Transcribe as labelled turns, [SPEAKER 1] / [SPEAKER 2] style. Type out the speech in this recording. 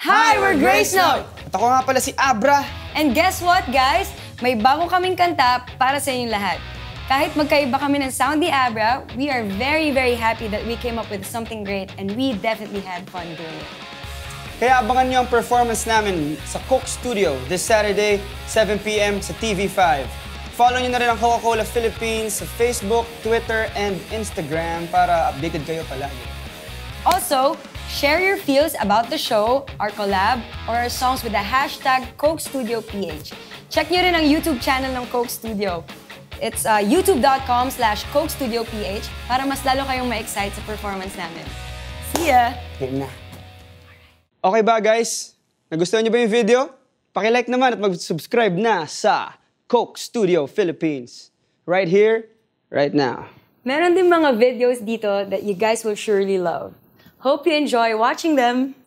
[SPEAKER 1] Hi, we're Grace Note!
[SPEAKER 2] At ako nga pala si Abra.
[SPEAKER 1] And guess what, guys? May bago kaming kanta para sa inyong lahat. Kahit magkaiba kami ng sound ni Abra, we are very, very happy that we came up with something great and we definitely had fun doing it.
[SPEAKER 2] Kaya abangan niyo ang performance namin sa Coke Studio this Saturday, 7pm sa TV5. Follow niyo na rin ang Coca-Cola Philippines sa Facebook, Twitter, and Instagram para updated kayo palagi.
[SPEAKER 1] Also, share your feels about the show, our collab, or our songs with the hashtag CokeStudioPH. Check nyo rin ang YouTube channel ng Coke Studio. It's uh, youtube.com slash CokeStudioPH para mas lalo kayong ma-excite sa performance namin. See ya!
[SPEAKER 2] Game na. Okay ba guys? Nagustuhan niyo ba yung video? Pakilike naman at mag-subscribe na sa Coke Studio Philippines. Right here, right now.
[SPEAKER 1] Meron din mga videos dito that you guys will surely love. Hope you enjoy watching them!